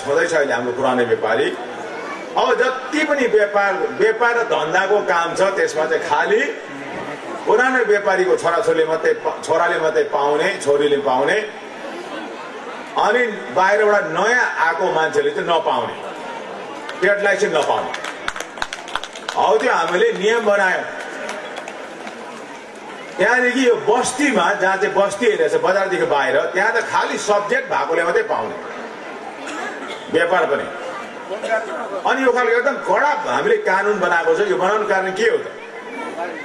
छँदैछ अहिले हाम्रो पुरानो व्यापारी। अब जति पनि व्यापार व्यापार र धन्दाको काम छ त्यसमा चाहिँ खालि पुरानो व्यापारीको छोराछोरीले मात्रै छोराले मात्रै पाउने छोरीले पाउने अनि बाहिरबाट नयाँ आएको मान्छेले चाहिँ नपाउने। ट्रेडलाई चाहिँ नपाउने। हौ त्यो हामीले नियम बनायौँ। त्यहाँदेखि यो बस्तीमा जहाँ चाहिँ बस्ती एरिया छ बजारदेखि बाहिर त्यहाँ त खालि सब्जेक्ट भएकोले मात्रै पाउने। व्यापार पनि अनि यो खालको एकदम कडा हामीले कानुन बनाएको छ। यो बनाउनु कारण के हो त?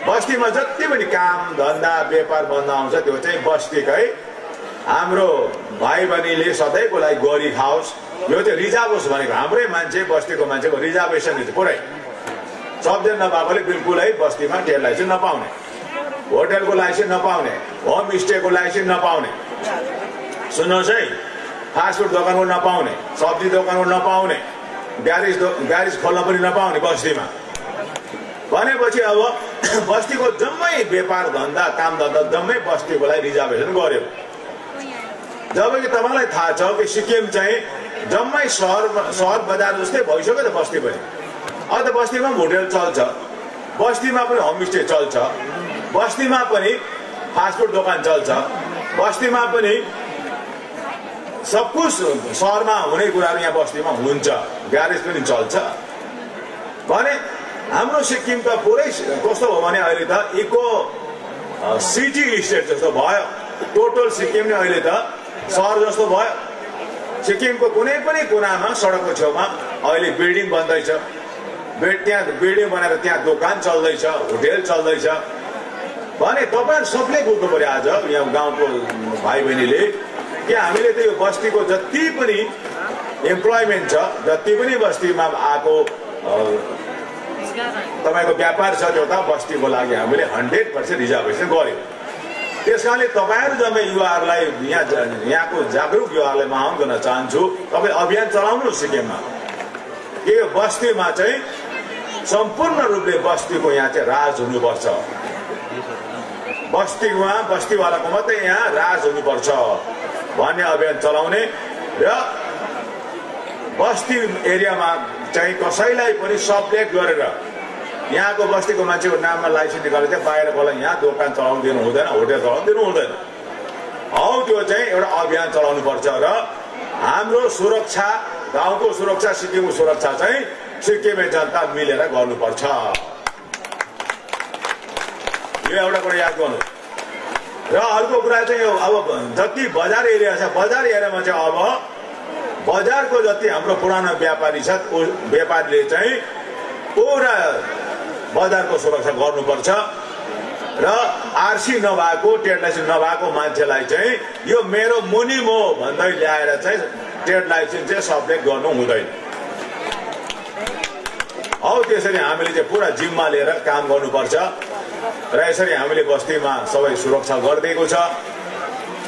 बस्तीमा जति पनि काम धन्दा व्यापार बन्द आउँछ त्यो चाहिँ बस्तीकै हाम्रो भाइ बहिनीले सधैँको लागि गरी खाओस्। यो चाहिँ रिजर्भ होस् भनेको हाम्रै मान्छे बस्तीको मान्छेको रिजर्भेसन चाहिँ पुरै। सब्जेक्ट नभएकोले बिल्कुलै बस्तीमा टेल लाइसेन्स नपाउने। होटलको लाइसेन्स नपाउने। होमस्टेको लाइसेन्स नपाउने। सुन्नुहोस् है। फास्टफुड दोकानको नपाउने सब्जी दोकानको नपाउने ग्यारेज दो ग्यारेज खोल्न पनि नपाउने बस्तीमा। भनेपछि अब बस्तीको जम्मै व्यापार धन्दा काम धन्दा जम्मै बस्तीकोलाई रिजर्भेसन गर्यो। जब कि तपाईँलाई थाहा छ कि सिक्किम चाहिँ जम्मै सहर सहर बजार जस्तै भइसक्यो त बस्ती पनि। अब त बस्तीमा पनि होटेल चल्छ। बस्तीमा पनि होमस्टे चल्छ। बस्तीमा पनि फास्टफुड दोकान चल्छ। बस्तीमा पनि सब कुछ सहरमा हुने कुराहरू यहाँ बस्तीमा हुन्छ। ग्यारेज पनि चल्छ। भने हाम्रो सिक्किम त पुरै कस्तो हो भने अहिले त इको सिटी स्टेट जस्तो भयो। टोटल सिक्किम नै अहिले त सहर जस्तो भयो। सिक्किमको कुनै पनि कुनामा सडकको छेउमा अहिले बिल्डिङ बन्दैछ। बे त्यहाँ बिल्डिङ बनाएर त्यहाँ दोकान चल्दैछ होटेल चल्दैछ। भने तपाईँहरू सबले बुझ्नु पऱ्यो आज यहाँ गाउँको भाइ बहिनीले कि हामीले त यो बस्तीको जति पनि इम्प्लोइमेन्ट छ जति पनि बस्तीमा आएको तपाईँको व्यापार छ त्यो त बस्तीको लागि हामीले हन्ड्रेड पर्सेन्ट रिजर्भेसन गर्यौँ। त्यस कारणले तपाईँहरू जम्मै युवाहरूलाई यहाँ यहाँको जागरुक युवाहरूलाई म आह्वान गर्न चाहन्छु। तपाईँ अभियान चलाउनु सिक्किममा। के बस्तीमा चाहिँ सम्पूर्ण रूपले बस्तीको यहाँ चाहिँ राज हुनुपर्छ। बस्तीमा बस्तीवालाको मात्रै यहाँ राज हुनुपर्छ। भन्ने अभियान चलाउने र बस्ती एरियामा चाहिँ कसैलाई पनि सब्जेक्ट गरेर यहाँको बस्तीको मान्छेको नाममा लाइसेन्स निकालेर चाहिँ बाहिरकोलाई यहाँ दोकान चलाउनु दिनु हुँदैन होटेल चलाउनु दिनु हुँदैन। हौ त्यो चाहिँ एउटा अभियान चलाउनु पर्छ र हाम्रो सुरक्षा गाउँको सुरक्षा सिक्किमको सुरक्षा चाहिँ सिक्किमे जनता मिलेर गर्नुपर्छ। यो एउटा कुरा याद गर्नु र अर्को कुरा चाहिँ यो अब जति बजार एरिया छ बजार एरियामा चाहिँ अब बजारको जति हाम्रो पुरानो व्यापारी छ ऊ व्यापारीले चाहिँ पुरा बजारको सुरक्षा गर्नुपर्छ र आरसी नभएको ट्रेड लाइसेन्स नभएको मान्छेलाई चाहिँ यो मेरो मुनि मो भन्दै ल्याएर चाहिँ ट्रेड लाइसेन्स चाहिँ सबले गर्नु हुँदैन। हौ त्यसरी हामीले चाहिँ पुरा जिम्मा लिएर काम गर्नुपर्छ। र यसरी हामीले बस्तीमा सबै सुरक्षा गरिदिएको छ।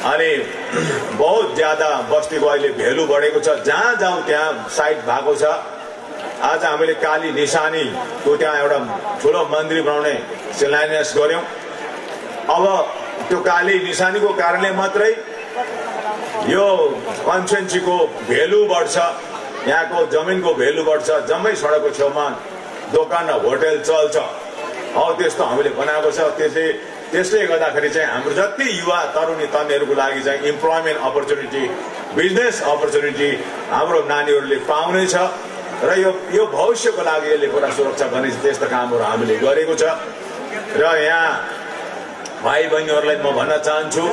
अनि बहुत ज्यादा बस्तीको अहिले भेल्यु बढेको छ। जहाँ जाउँ त्यहाँ साइट भएको छ। आज हामीले काली निशानीको त्यहाँ एउटा ठुलो मन्दिर बनाउने शिलान्यास गऱ्यौँ। अब त्यो काली निशानीको कारणले मात्रै यो कन्सुएन्सीको भेल्यु बढ्छ। यहाँको जमिनको भेल्यु बढ्छ। जम्मै सडकको छेउमा दोकान र होटेल चल्छ। हौ त्यस्तो हामीले बनाएको छ। त्यसले त्यसले गर्दाखेरि चाहिँ हाम्रो जति युवा तरुणी तन्नेहरूको लागि चाहिँ इम्प्लोइमेन्ट अपर्च्युनिटी बिजनेस अपर्च्युनिटी हाम्रो नानीहरूले पाउनेछ र यो यो भविष्यको लागि यसले पुरा सुरक्षा गर्ने त्यस्तो कामहरू हामीले गरेको छ। र यहाँ भाइ बहिनीहरूलाई म भन्न चाहन्छु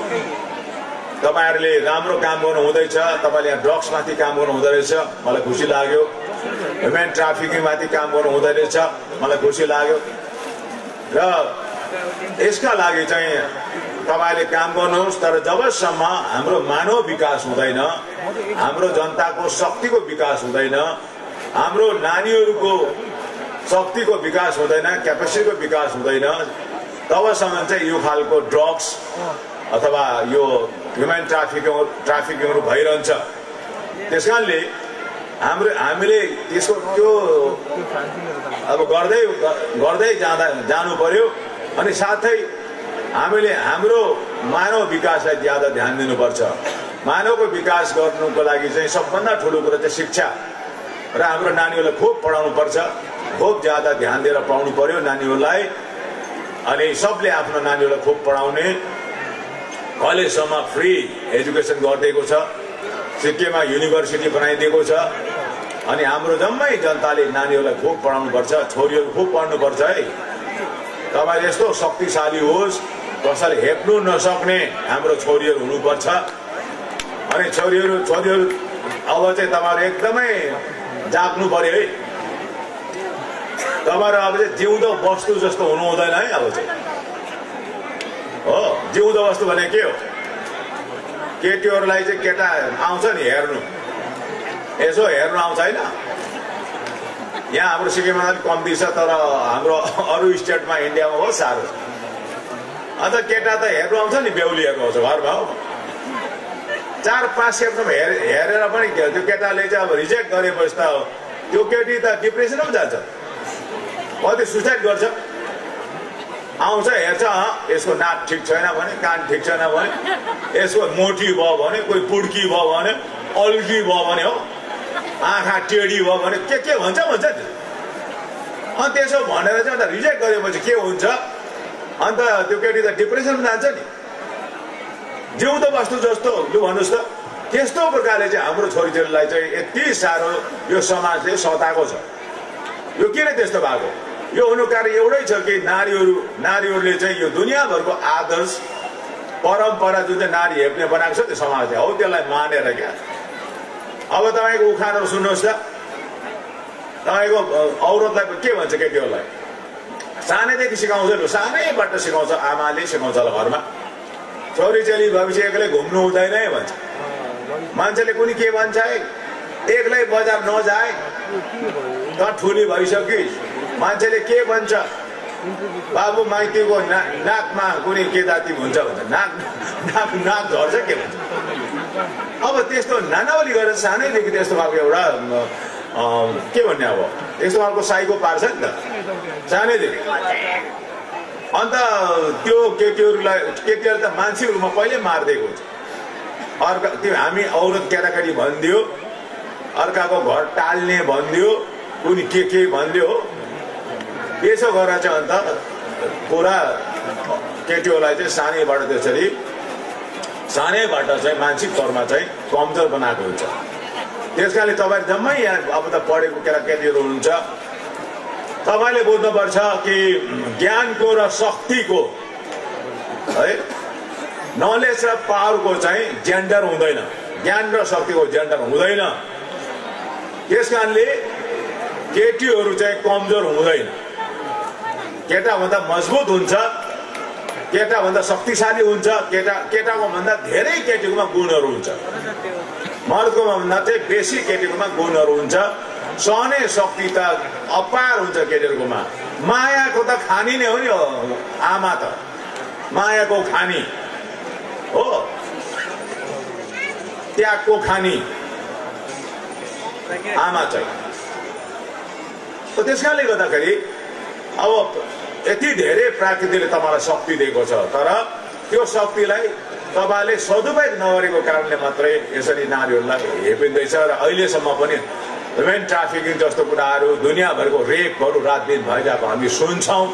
तपाईँहरूले राम्रो काम गर्नु हुँदैछ तपाईँले यहाँ ड्रग्समाथि काम गर्नु हुँदो रहेछ मलाई खुसी लाग्यो। ह्युमेन ट्राफिकिङमाथि काम गर्नु हुँदो रहेछ मलाई खुसी लाग्यो। र यसका लागि चाहिँ तपाईँले काम गर्नुहोस् तर जबसम्म हाम्रो मानव विकास हुँदैन हाम्रो जनताको शक्तिको विकास हुँदैन हाम्रो नानीहरूको शक्तिको विकास हुँदैन क्यापेसिटीको विकास हुँदैन तबसम्म चाहिँ यो खालको ड्रग्स अथवा यो ह्युमन ट्राफिकिङ ट्राफिकिङहरू भइरहन्छ। त्यस कारणले हाम्रो हामीले त्यसको त्यो अब गर्दै गर्दै जाँदा जानु पर्यो अनि साथै हामीले हाम्रो मानव विकासलाई ज्यादा ध्यान दिनुपर्छ। मानवको विकास गर्नुको लागि चाहिँ सबभन्दा ठुलो कुरो चाहिँ शिक्षा। र हाम्रो नानीहरूलाई खुब पढाउनु पर्छ खुब ज्यादा ध्यान दिएर पढाउनु पर्यो नानीहरूलाई। अनि सबले आफ्नो नानीहरूलाई खुब पढाउने कलेजसम्म फ्री एजुकेसन गरिदिएको छ। सिक्किममा युनिभर्सिटी बनाइदिएको छ। अनि हाम्रो जम्मै जनताले नानीहरूलाई खुब पढाउनुपर्छ छोरीहरू खुब पढ्नुपर्छ है। तपाईँ यस्तो शक्तिशाली होस् कसैले हेप्नु नसक्ने हाम्रो छोरीहरू हुनुपर्छ। अनि छोरीहरू छोरीहरू अब चाहिँ तपाईँहरू एकदमै जाग्नु पर्यो है। तपाईँहरू अब चाहिँ जिउँदो वस्तु जस्तो हुनु हुँदैन है अब चाहिँ। हो जिउँदो वस्तु भने के हो? केटीहरूलाई चाहिँ केटा आउँछ नि हेर्नु। यसो हेर्नु आउँछ होइन। यहाँ हाम्रो सिक्किममा अलिक कम्ती छ तर हाम्रो अरू स्टेटमा इन्डियामा बहुत साह्रो अन्त केटा त हेर्नु आउँछ नि बेहुलीहरू आउँछ घरमा हो चार पाँच सेप्टमा हेर हेरेर पनि त्यो केटाले चाहिँ अब रिजेक्ट गरेपछि त त्यो केटी त डिप्रेसनमा जान्छ। कति सुसाइड गर्छ। आउँछ हेर्छ यसको नाक ठिक छैन भने कान ठिक छैन भने यसको मोटी भयो भने कोही पुड्की भयो भने अल्की भयो भने हो। आँखा टेढी भयो भने के के भन्छ भन्छ नि। अनि त्यसो भनेर चाहिँ अन्त रिजेक्ट गरेपछि के हुन्छ? अन्त त्यो केटी त डिप्रेसनमा जान्छ नि। जिउँदो वस्तु जस्तो लु भन्नुहोस् त। त्यस्तो प्रकारले चाहिँ हाम्रो छोरीछोरीलाई चाहिँ यति साह्रो यो समाजले सताएको छ। यो किन त्यस्तो भएको? यो हुनु कारण एउटै छ कि नारीहरू नारीहरूले चाहिँ यो दुनियाँभरको आदर्श परम्परा जुन चाहिँ नारी हेप्ने बनाएको छ त्यो समाजले हौ त्यसलाई मानेर क्या। अब तपाईँको उखानहरू सुन्नुहोस् त तपाईँको औरतलाई के भन्छ केटीहरूलाई? सानैदेखि सिकाउँछ लु सानैबाट सिकाउँछ आमाले सिकाउँछ होला घरमा। छोरी चेली भविष्य एक्लै घुम्नु हुँदैन है भन्छ। मान्छेले कुनै के भन्छ है? एक्लै बजार नजाए। त ठुली भइसकिस्। मान्छेले के भन्छ? बाबु माइतीको ना नाकमा कुनै के जाति हुन्छ भन्छ। नाक नाक नाक झर्छ के भन्छ? अब त्यस्तो नानावली गरेर सानैदेखि त्यस्तो खालको एउटा के भन्ने अब त्यस्तो खालको साइको पार्छ नि त। सानैदेखि। अन्त त्यो केटीहरूलाई केटीहरू त मान्छेहरूमा कहिले मारिदिएको हुन्छ। अर्का त्यो हामी औरत केटाकेटी भनिदियो अर्काको घर टाल्ने भनिदियो कुनी के के भनिदियो हो। यसो गरेर चाहिँ अन्त पुरा केटीहरूलाई चाहिँ सानैबाट त्यसरी सानैबाट चाहिँ मानसिक तौरमा चाहिँ कमजोर बनाएको हुन्छ। त्यस कारणले तपाईँ जम्मै यहाँ अब त पढेको केटाकेटीहरू हुनुहुन्छ। तपाईँले बुझ्नुपर्छ कि ज्ञानको र शक्तिको है नलेज र पावरको चाहिँ जेन्डर हुँदैन। ज्ञान र शक्तिको जेन्डर हुँदैन। त्यस कारणले केटीहरू चाहिँ कमजोर हुँदैन। केटाभन्दा मजबुत हुन्छ केटाभन्दा शक्तिशाली हुन्छ केटा केटाको भन्दा धेरै केटीकोमा गुणहरू हुन्छ। मर्दकोमा भन्दा चाहिँ बेसी केटीकोमा गुणहरू हुन्छ। सहने शक्ति त अपार हुन्छ केटीहरूकोमा। मायाको त खानी नै हो नि आमा त। मायाको खानी। हो। त्यागको खानी। आमा चाहिँ। त्यस कारणले गर्दाखेरि अब यति धेरै प्रकृतिले तपाईँलाई शक्ति दिएको छ तर त्यो शक्तिलाई तपाईँले सदुपयोग नगरेको कारणले मात्रै यसरी नारीहरूलाई हेपिँदैछ र अहिलेसम्म पनि ह्युमेन ट्राफिकिङ जस्तो कुराहरू दुनियाँभरको रेपहरू रात दिन भइरहेको हामी सुन्छौँ।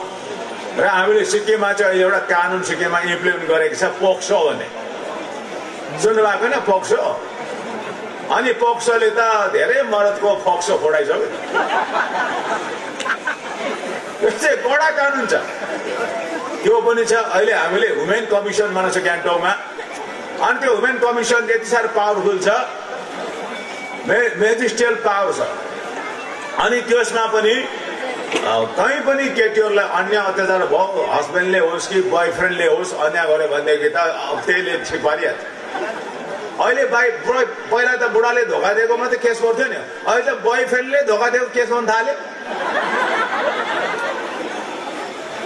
र हामीले सिक्किममा चाहिँ एउटा कानुन सिक्किममा इम्प्लिमेन्ट गरेको छ पोक्सो भन्ने सुन्नु भएको होइन पोक्सो? अनि पोक्सोले त धेरै मरदको फोक्सो फोडाइसक्यो। चाहिँ कडा कानुन छ। त्यो पनि छ। अहिले हामीले वुमेन कमिसन बनाएको छ गान्तोकमा अनि त्यो वुमेन कमिसन यति साह्रो पावरफुल छ। मेजिस्ट्रियल पावर छ। अनि त्यसमा पनि कहीँ पनि केटीहरूलाई अन्य अत्याचार भयो हस्बेन्डले होस् कि बोयफ्रेन्डले होस् अन्य गऱ्यो भनेदेखि त त्यसले ठिक पारिहाल्छ। अहिले बाई पहिला त बुढाले धोका दिएको मात्रै केस गर्थ्यो नि। अहिले त बोयफ्रेन्डले धोका दिएको केस गर्नु थाल्यो।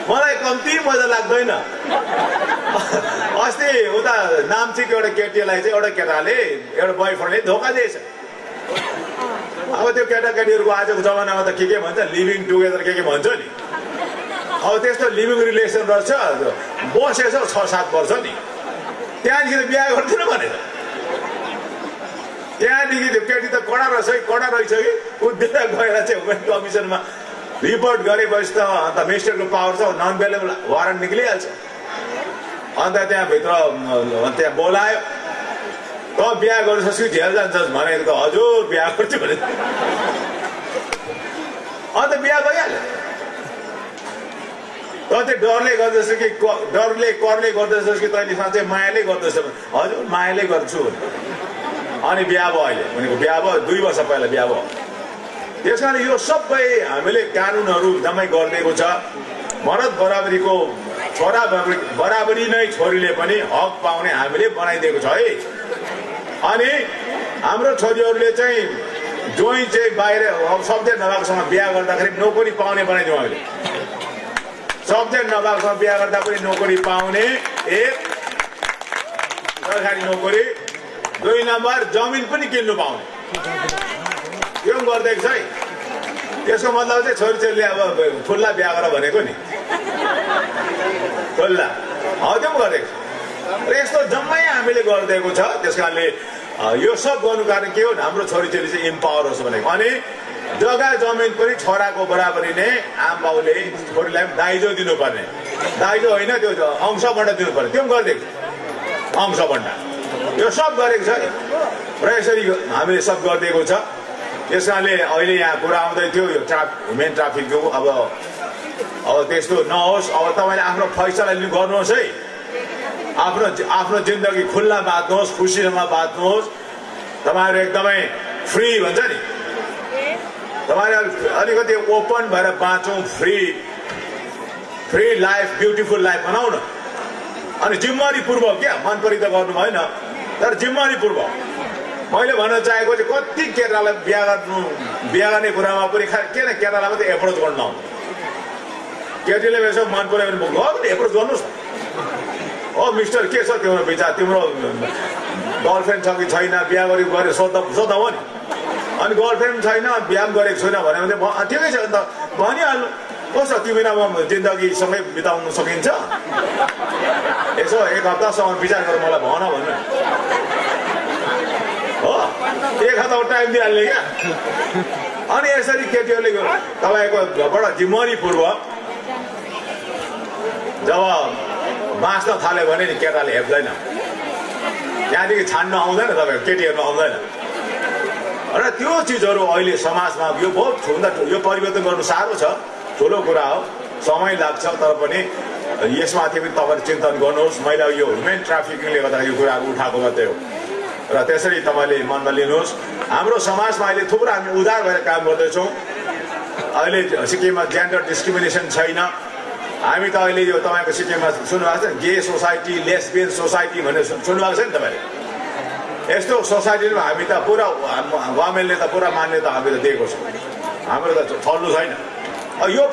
मलाई कम्ती मजा लाग्दैन। अस्ति उता नाम्चीको एउटा केटीलाई चाहिँ एउटा केटाले एउटा बोयफ्रेन्डले धोका दिएछ। अब त्यो केटाकेटीहरूको आजको जमानामा त के के भन्छ लिभिङ टुगेदर के के भन्छ नि? अब त्यस्तो लिभिङ रिलेसन रहेछ बसेछ छ सात वर्ष नि। त्यहाँदेखि बिहा गर्दैन भनेर। त्यहाँदेखि त्यो केटी त कडा रहेछ है कडा रहेछ कि? कुदेर गएर चाहिँ कमिसनमा। रिपोर्ट गरेपछि त अन्त मिनिस्टरको पावर छ नन भेलेबल वारन्ट निक्लिहाल्छ। अन्त त्यहाँभित्र त्यहाँ बोलायो। त बिहा गर्छस् कि झेल जान्छस् भनेको त हजुर बिहा गर्छु भने। अन्त बिहा भइहाल्यो। त त्यो डरले गर्दैछ कि डरले करले गर्दैछस् कि तैँले साँच्चै मायाले गर्दैछ भने। हजुर मायाले गर्छु भने अनि बिहा भयो अहिले। भनेको बिहा भयो दुई वर्ष पहिला बिहा भयो। त्यस कारण यो सबै हामीले कानुनहरू जम्मै गरिदिएको छ। मरद बराबरीको छोरा बराबरी नै छोरीले पनि हक पाउने हामीले बनाइदिएको छ है। अनि हाम्रो छोरीहरूले चाहिँ जोइ चाहिँ बाहिर सब्जेक्ट नभएकोसँग बिहा गर्दाखेरि नोकरी पाउने बनाइदिउँ हामीले। सब्जेक्ट नभएकोसँग बिहा गर्दा पनि नोकरी पाउने एक सरकारी नोकरी दुई नम्बर जमिन पनि किन्नु पाउने। पनि गरिदिएको छ है। त्यसको मतलब चाहिँ छोरीचेलीले अब खुल्ला बिहा गर भनेको नि। खुल्ला हो त्यो पनि गरिदिएको छ। र यस्तो जम्मै हामीले गरिदिएको छ त्यस कारणले यो सब गर्नु कारण के हो हाम्रो छोरीचेली चाहिँ इम्पावर होस् भनेको। अनि जग्गा जमिन पनि छोराको बराबरी नै आम बाउले छोरीलाई पनि दाइजो दिनुपर्ने। दाइजो होइन त्यो अंश बन्ड दिनुपर्ने। त्यो पनि गरिदिएको छ। अंश यो सब गरेको छ। र यसरी हामीले सब गरिदिएको छ। त्यस कारणले अहिले यहाँ कुरा आउँदै थियो यो ट्राफ ह्युमेन ट्राफिकको अब अब त्यस्तो नहोस् अब तपाईँले आफ्नो फैसला लिनु गर्नुहोस् है। आफ्नो आफ्नो जिन्दगी खुल्ला बाँच्नुहोस् खुसीमा बाँच्नुहोस् तपाईँहरू एकदमै फ्री भन्छ नि। तपाईँले अलिकति ओपन भएर बाँचौँ free free life beautiful life बनाऊ न अनि जिम्मेवारी पूर्वक क्या? मन परि त गर्नु भएन तर जिम्मेवारी पूर्वक। मैले भन्न चाहेको चाहिँ कति केटालाई बिहा गर्नु बिहा गर्ने कुरामा पनि खा किन केटालाई मात्रै एप्रोच गर्नु आउँछ केटीले यसो मन पऱ्यो भने गर्नु एप्रोच गर्नुहोस्। ओ मिस्टर के छ तिम्रो विचार? तिम्रो गर्लफ्रेन्ड छ कि छैन? बिहा गरी गरे सोध्दा सोध्दा हो नि। अनि गर्लफ्रेन्ड छैन बिहा पनि गरेको भन्यो भने ठिकै छ अन्त भनिहाल्नु। कस्तो तिमी र म जिन्दगी सँगै बिताउनु सकिन्छ? यसो एक हप्तासम्म विचार गरेर मलाई भन भन्नु। एक हप्ताको टाइम दिइहाल्ने क्या? अनि यसरी केटीहरूले तपाईँको बडा जिम्मेवारीपूर्वक जब बाँच्न थाल्यो भने नि केटाले हेप्दैन। त्यहाँदेखि छान्न आउँदैन तपाईँको केटीहरू आउँदैन। र त्यो चिजहरू अहिले समाजमा यो बहुत ठुलो यो परिवर्तन गर्नु साह्रो छ। ठुलो कुरा हो। समय लाग्छ तर पनि यसमाथि पनि तपाईँले चिन्तन गर्नुहोस्। मैले यो ह्युमेन ट्राफिकिङले गर्दा यो कुराहरू उठाएको मात्रै हो। र त्यसरी तपाईँले मनमा लिनुहोस्। हाम्रो समाजमा अहिले थुप्रो हामी उदार भएर काम गर्दैछौँ। अहिले सिक्किममा जेन्डर डिस्क्रिमिनेसन छैन। हामी त अहिले यो तपाईँको सिक्किममा सुन्नुभएको छ गे सोसाइटी लेसबियन सोसाइटी भनेर सुन्- सुन्नुभएको छ नि तपाईँले? यस्तो सोसाइटीमा हामी त पुरा गभर्मेन्टले त पुरा मान्यता हामीले त दिएको छ। हाम्रो त छल्नु छैन। यो